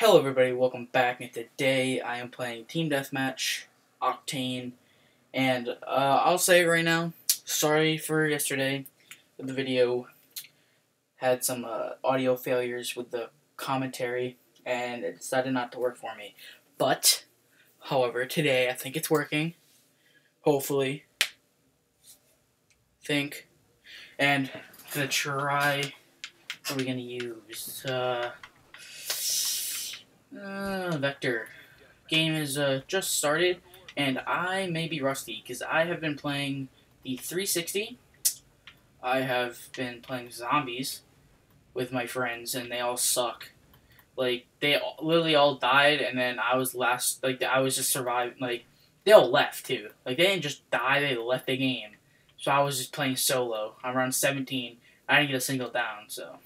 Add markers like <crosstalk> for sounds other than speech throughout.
Hello everybody, welcome back, and today I am playing Team Deathmatch, Octane, and uh, I'll say right now, sorry for yesterday, the video had some uh, audio failures with the commentary, and it decided not to work for me, but, however, today I think it's working, hopefully, think, and I'm gonna try, what are we gonna use, uh... Uh, Vector. Game is uh, just started, and I may be rusty because I have been playing the 360. I have been playing zombies with my friends, and they all suck. Like they all, literally all died, and then I was last. Like I was just surviving. Like they all left too. Like they didn't just die; they left the game. So I was just playing solo. I'm around 17. I didn't get a single down. So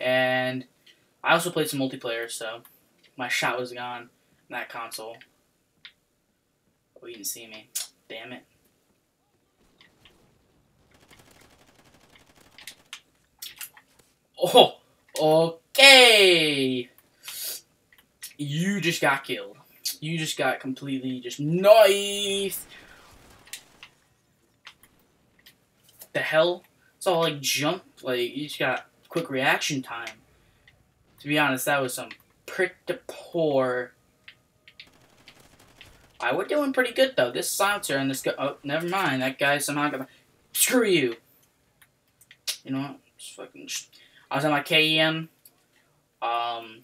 and I also played some multiplayer, so my shot was gone that console. Oh, you didn't see me. Damn it. Oh, okay. You just got killed. You just got completely just knifed. The hell? It's all like jump, like you just got quick reaction time. To be honest, that was some pretty poor. I we're doing pretty good though. This silencer and this. Oh, never mind. That guy somehow got. Screw you. You know what? Just fucking. I was on my KEM. Um,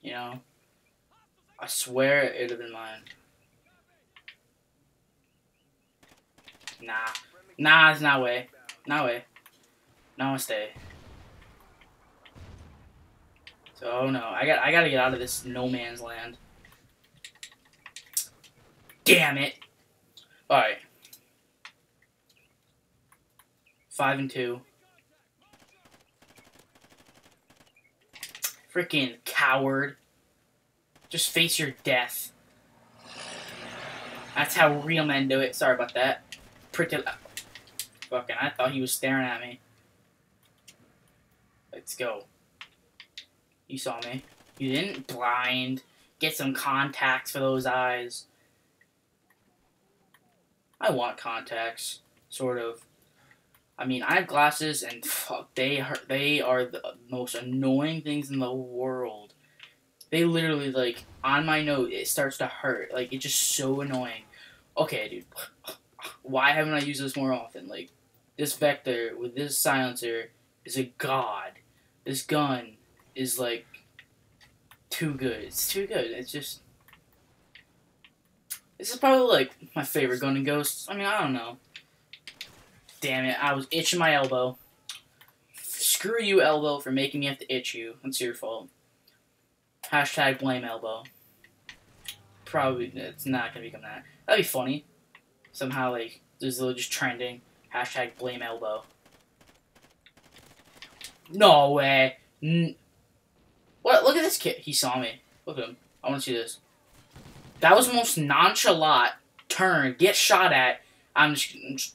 you know, I swear it'd have been mine. Nah, nah, it's not way. No way. Namaste. So oh no, I got I gotta get out of this no man's land. Damn it! Alright. Five and two. Freaking coward. Just face your death. That's how real men do it. Sorry about that. Pretty. Uh, fucking, I thought he was staring at me. Let's go. You saw me. You didn't blind. Get some contacts for those eyes. I want contacts, sort of. I mean, I have glasses, and fuck, they hurt. They are the most annoying things in the world. They literally like on my nose, it starts to hurt. Like it's just so annoying. Okay, dude, <laughs> why haven't I used this more often? Like this vector with this silencer is a god. This gun is like too good. It's too good. It's just this is probably like my favorite gun and ghosts. I mean, I don't know. Damn it! I was itching my elbow. Screw you, elbow, for making me have to itch you. That's your fault. Hashtag blame elbow. Probably it's not gonna become that. That'd be funny. Somehow like there's literally just trending. Hashtag blame elbow. No way. N at this kid. He saw me. Look at him. I want to see this. That was the most nonchalant turn. Get shot at. I'm just, I'm just...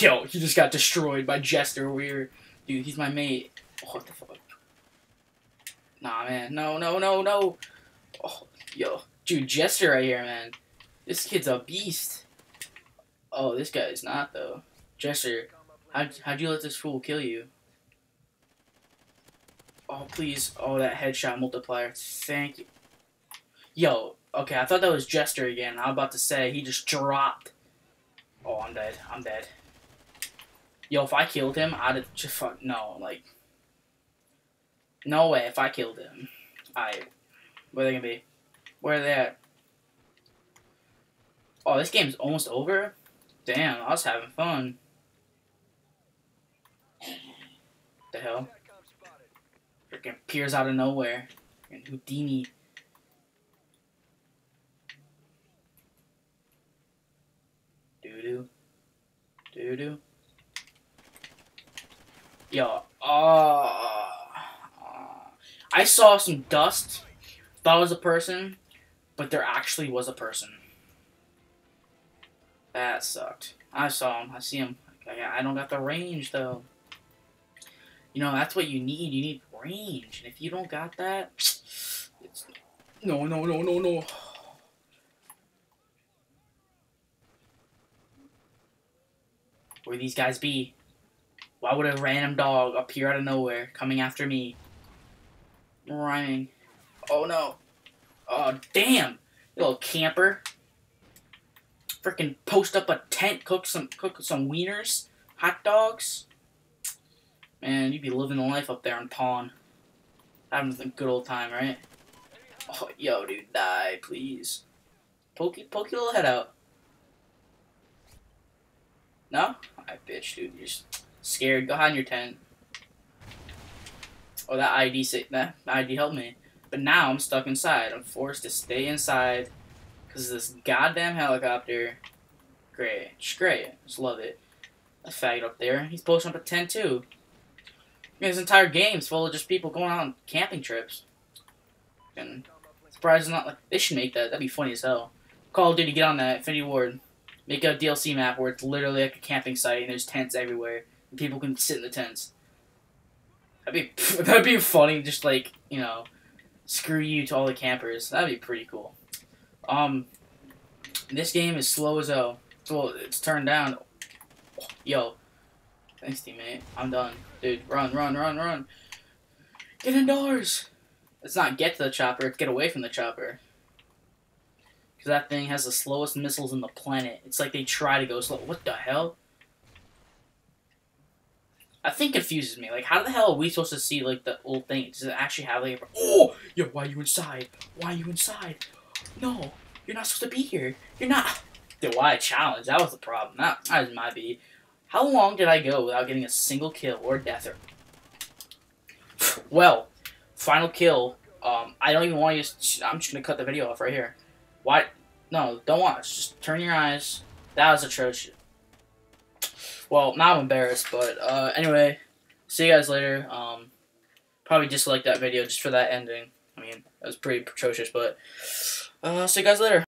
Yo, he just got destroyed by Jester Weird. Dude, he's my mate. Oh, what the fuck? Nah, man. No, no, no, no. Oh, yo. Dude, Jester right here, man. This kid's a beast. Oh, this guy's not, though. Jester, how'd, how'd you let this fool kill you? Oh, please. Oh, that headshot multiplier. Thank you. Yo, okay, I thought that was Jester again. I was about to say, he just dropped. Oh, I'm dead. I'm dead. Yo, if I killed him, I'd have just fuck. No, like. No way, if I killed him. I. Where they gonna be? Where are they at? Oh, this game's almost over? Damn, I was having fun. The hell? Freaking appears out of nowhere. And Houdini. Doo doo. Doo doo. Yo, uh, I saw some dust. Thought it was a person, but there actually was a person. That sucked. I saw him. I see him. I don't got the range though. You know, that's what you need. You need range. And if you don't got that, it's no, no, no, no, no. Where these guys be? Why would a random dog appear out of nowhere, coming after me? Rhyming. Oh no. Oh damn! You little camper. Freaking post up a tent, cook some cook some wieners, hot dogs. Man, you'd be living the life up there on Pawn. Having a good old time, right? Oh, yo, dude, die, please. Poke, poke your little head out. No? Alright, bitch, dude. You're scared. Go hide in your tent. Oh, that ID that ID helped me. But now I'm stuck inside. I'm forced to stay inside because of this goddamn helicopter. Great. Just great. Just love it. A faggot up there. He's posting up a tent too. His entire game's full of just people going on camping trips. And surprised not like they should make that. That'd be funny as hell. Call of Duty, get on that. Infinity Ward. Make a DLC map where it's literally like a camping site and there's tents everywhere. And people can sit in the tents. That'd be <laughs> that'd be funny, just like, you know, screw you to all the campers. That'd be pretty cool. Um this game is slow as hell. Well, it's turned down. Yo. Thanks, teammate. I'm done. Dude, run, run, run, run. Get indoors! Let's not get to the chopper, it's get away from the chopper. Because that thing has the slowest missiles in the planet. It's like they try to go slow. What the hell? I think confuses me. Like, how the hell are we supposed to see, like, the old thing? Does it actually have, like, a... Oh! Yo, why are you inside? Why are you inside? No! You're not supposed to be here. You're not... Dude, why a challenge? That was the problem. That, that was my. How long did I go without getting a single kill or death? Or... <sighs> well, final kill. Um, I don't even want you. To, I'm just gonna cut the video off right here. Why? No, don't watch. Just turn your eyes. That was atrocious. Well, now I'm embarrassed, but uh, anyway, see you guys later. Um, probably dislike that video just for that ending. I mean, it was pretty atrocious, but uh, see you guys later.